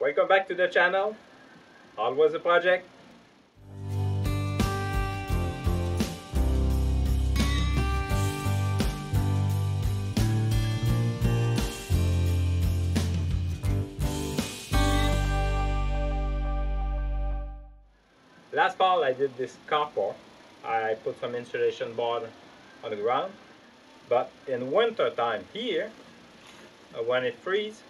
Welcome back to the channel. Always a project. Last fall I did this carport. I put some insulation board on the ground. But in winter time here, uh, when it freezes,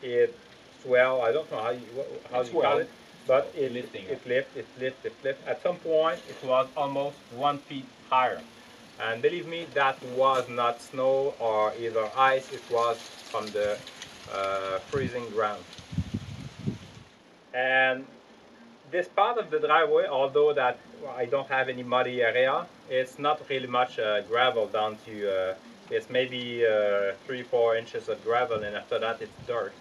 it swell. I don't know how you how It's you call it, but it Lifting it lifted, it lifted, it lift. At some point, it was almost one feet higher. And believe me, that was not snow or either ice. It was from the uh, freezing ground. And this part of the driveway, although that I don't have any muddy area, it's not really much uh, gravel down to, uh, it's maybe uh, three, four inches of gravel and after that it's dirt.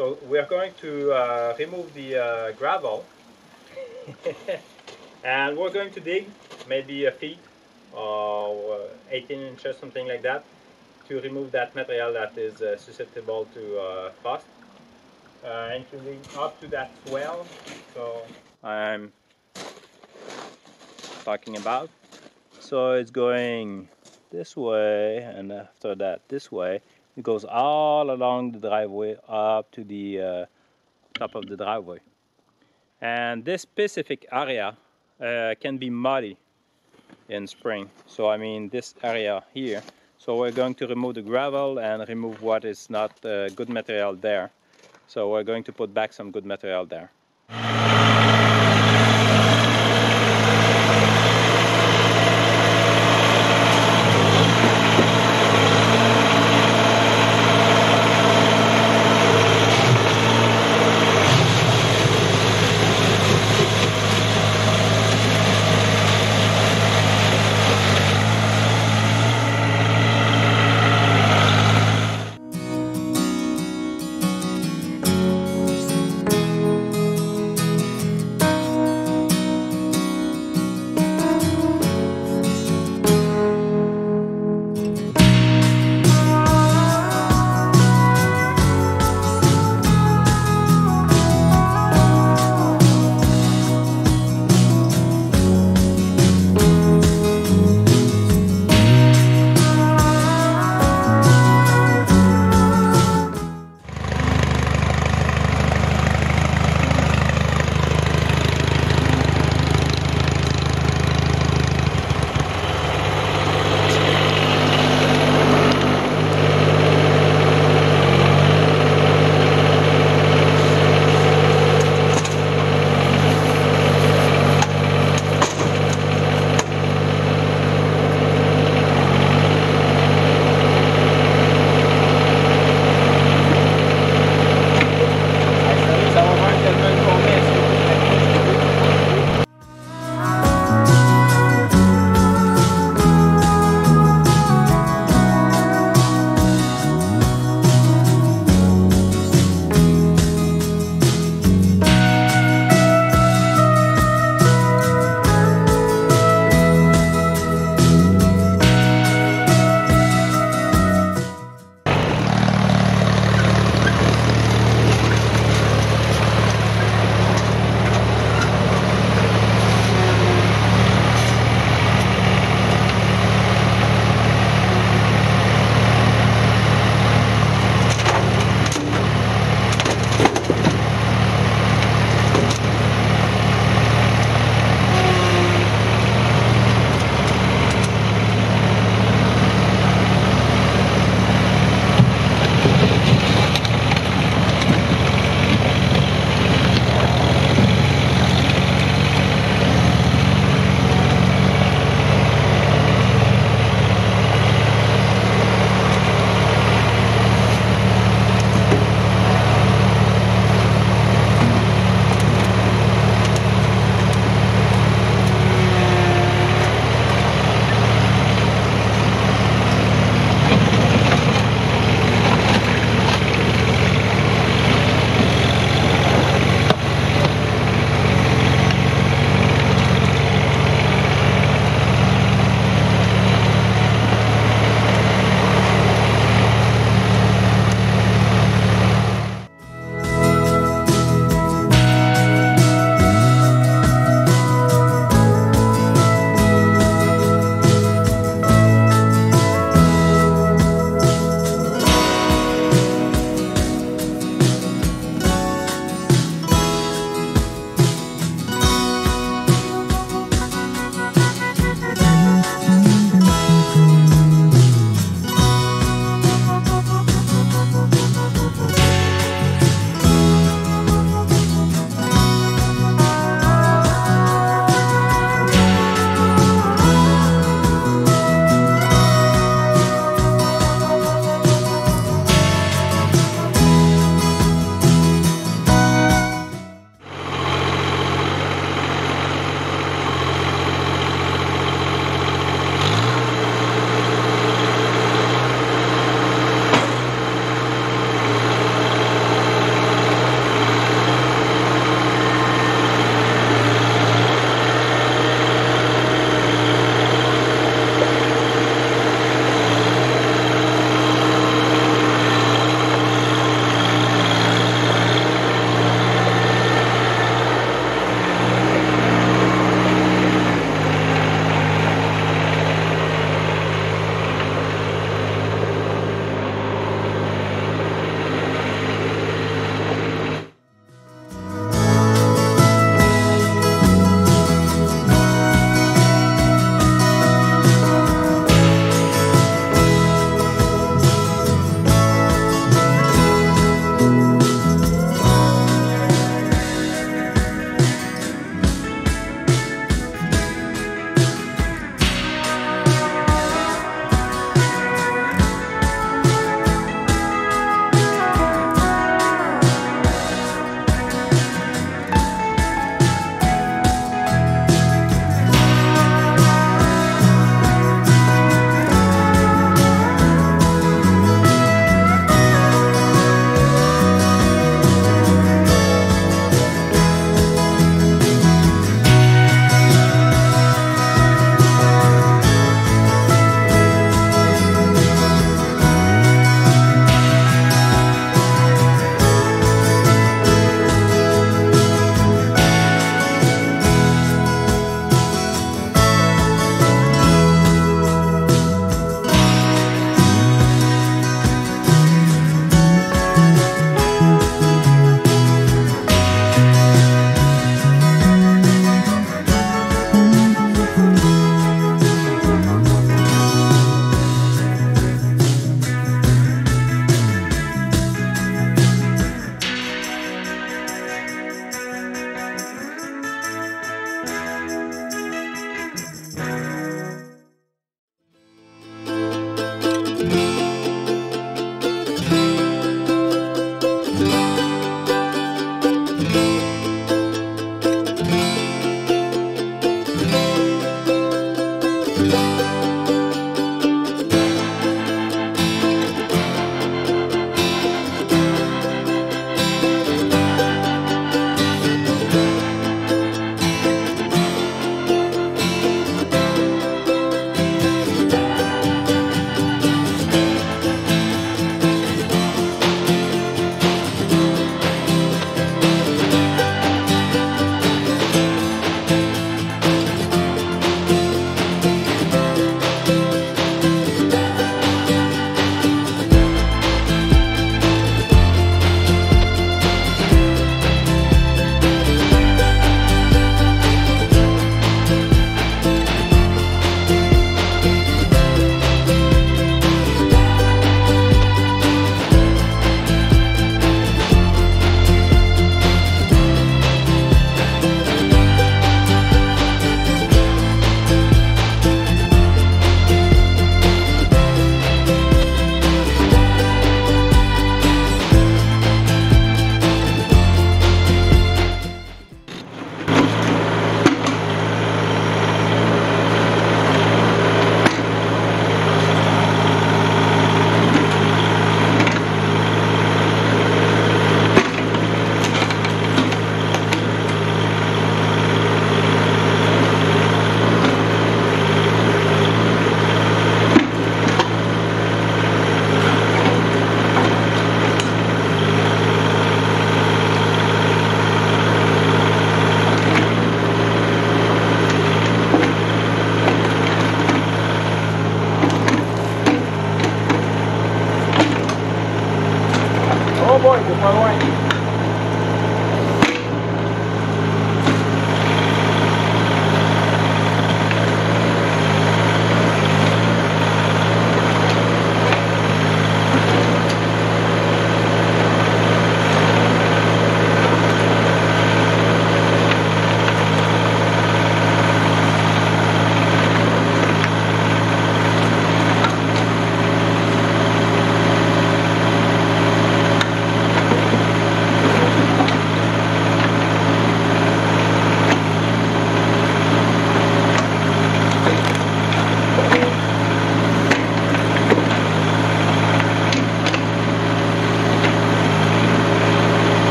So we're going to uh, remove the uh, gravel and we're going to dig maybe a feet or uh, 18 inches, something like that, to remove that material that is uh, susceptible to uh, frost, uh, including up to that swell. So I'm talking about. So it's going this way, and after that this way. It goes all along the driveway up to the uh, top of the driveway. And this specific area uh, can be muddy in spring. So I mean this area here. So we're going to remove the gravel and remove what is not uh, good material there. So we're going to put back some good material there.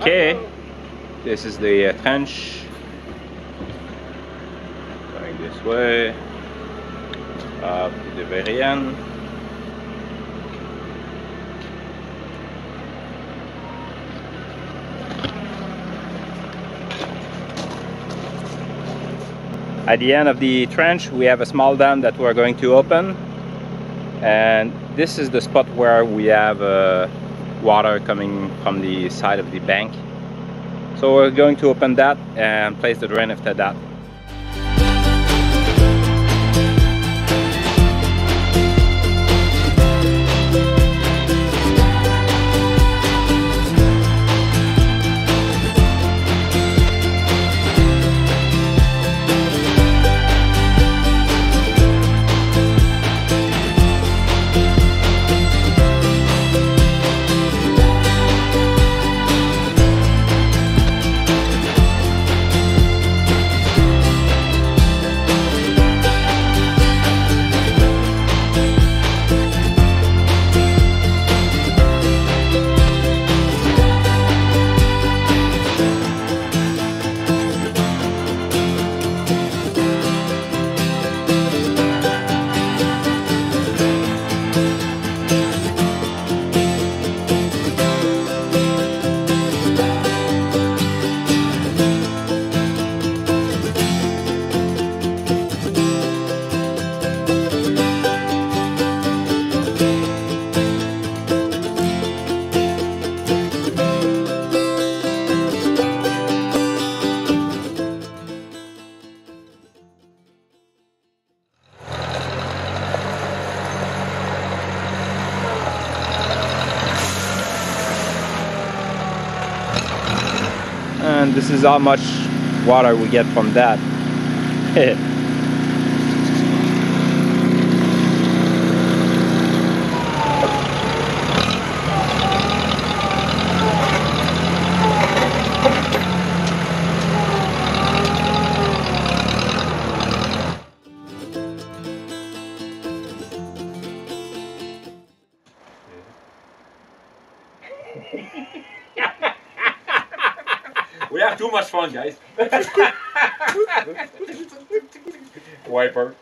Okay, this is the uh, trench. Going this way, up to the very end. At the end of the trench we have a small dam that we're going to open and this is the spot where we have uh, water coming from the side of the bank. So we're going to open that and place the drain after that. This is how much water we get from that fun, guys. wiper